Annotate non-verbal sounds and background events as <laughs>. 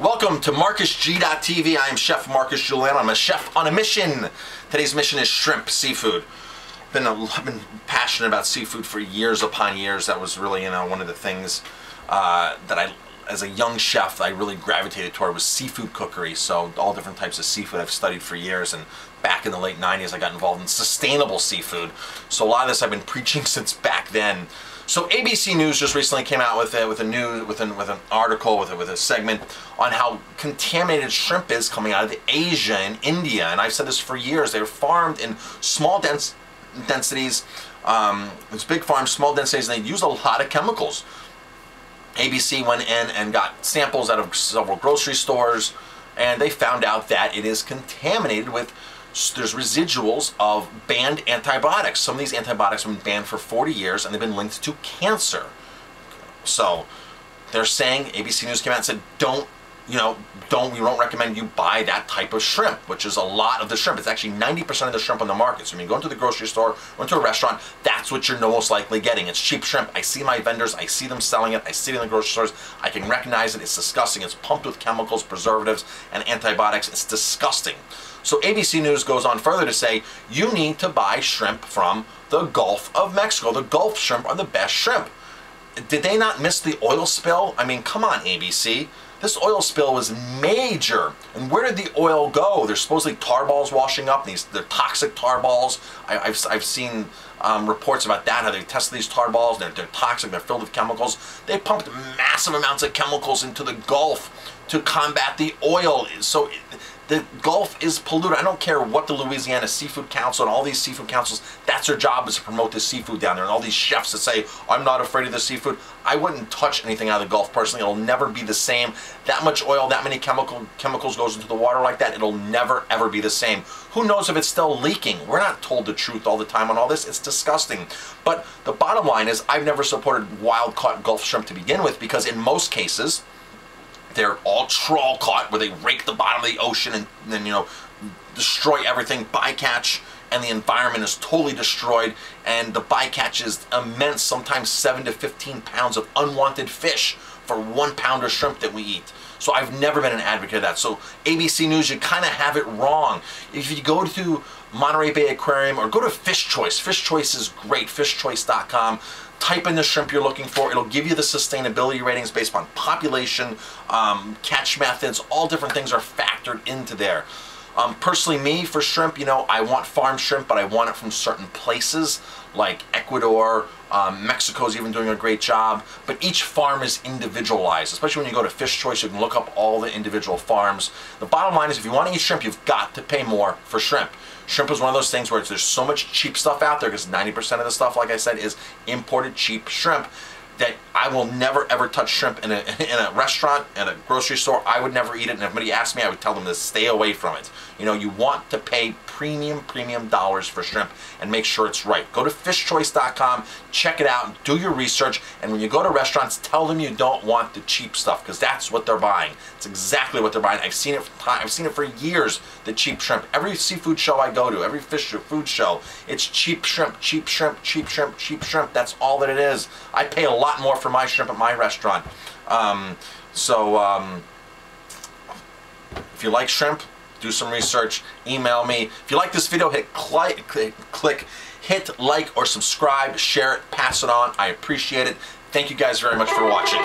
Welcome to MarcusG.tv. I am Chef Marcus Guiliano. I'm a chef on a mission. Today's mission is shrimp, seafood. Been a, I've been passionate about seafood for years upon years. That was really, you know, one of the things uh, that I, as a young chef, I really gravitated toward was seafood cookery. So all different types of seafood I've studied for years. And back in the late 90s, I got involved in sustainable seafood. So a lot of this I've been preaching <laughs> since back then. So ABC News just recently came out with a, with a new with an with an article with a, with a segment on how contaminated shrimp is coming out of Asia and India, and I've said this for years. They're farmed in small dense densities. Um, it's big farms, small densities, and they use a lot of chemicals. ABC went in and got samples out of several grocery stores, and they found out that it is contaminated with there's residuals of banned antibiotics. Some of these antibiotics have been banned for 40 years and they've been linked to cancer. So they're saying, ABC News came out and said, don't, you know, don't, we don't recommend you buy that type of shrimp, which is a lot of the shrimp. It's actually 90% of the shrimp on the market. So I mean, go into the grocery store, or into a restaurant, that's what you're most likely getting. It's cheap shrimp. I see my vendors, I see them selling it, I see it in the grocery stores, I can recognize it. It's disgusting. It's pumped with chemicals, preservatives, and antibiotics. It's disgusting. So ABC News goes on further to say you need to buy shrimp from the Gulf of Mexico. The Gulf shrimp are the best shrimp. Did they not miss the oil spill? I mean, come on, ABC. This oil spill was major. And where did the oil go? There's supposedly tar balls washing up. These they're toxic tar balls. I, have I've seen um, reports about that, how they tested these tar balls. They're, they're toxic. They're filled with chemicals. They pumped massive amounts of chemicals into the Gulf to combat the oil. So the Gulf is polluted. I don't care what the Louisiana Seafood Council and all these seafood councils, that's their job is to promote the seafood down there. And all these chefs that say, I'm not afraid of the seafood. I wouldn't touch anything out of the Gulf personally. It'll never be the same. That much oil, that many chemical chemicals goes into the water like that, it'll never ever be the same. Who knows if it's still leaking? We're not told the truth all the time on all this. It's disgusting. But the bottom line is I've never supported wild caught Gulf shrimp to begin with because in most cases, they're all trawl caught where they rake the bottom of the ocean and then, you know, destroy everything, bycatch, and the environment is totally destroyed. And the bycatch is immense, sometimes 7 to 15 pounds of unwanted fish for one pound of shrimp that we eat. So I've never been an advocate of that. So ABC News, you kind of have it wrong. If you go to Monterey Bay Aquarium or go to Fish Choice, Fish Choice is great, fishchoice.com type in the shrimp you're looking for. It'll give you the sustainability ratings based on population, um, catch methods, all different things are factored into there. Um, personally, me, for shrimp, you know, I want farm shrimp, but I want it from certain places, like Ecuador, um, Mexico's even doing a great job, but each farm is individualized, especially when you go to Fish Choice, you can look up all the individual farms. The bottom line is if you want to eat shrimp, you've got to pay more for shrimp. Shrimp is one of those things where there's so much cheap stuff out there because 90% of the stuff, like I said, is imported cheap shrimp that I will never ever touch shrimp in a, <laughs> in a restaurant, in a grocery store. I would never eat it. And if anybody asked me, I would tell them to stay away from it. You know, you want to pay premium, premium dollars for shrimp and make sure it's right. Go to fishchoice.com, check it out, do your research. And when you go to restaurants, tell them you don't want the cheap stuff because that's what they're buying. It's exactly what they're buying. I've seen it. for time. I've seen it for years. The cheap shrimp. Every seafood show I go to, every fish food show, it's cheap shrimp, cheap shrimp, cheap shrimp, cheap shrimp. That's all that it is. I pay a lot more for my shrimp at my restaurant. Um, so um, if you like shrimp, do some research, email me. If you like this video, hit click, click, hit like or subscribe, share it, pass it on. I appreciate it. Thank you guys very much for watching.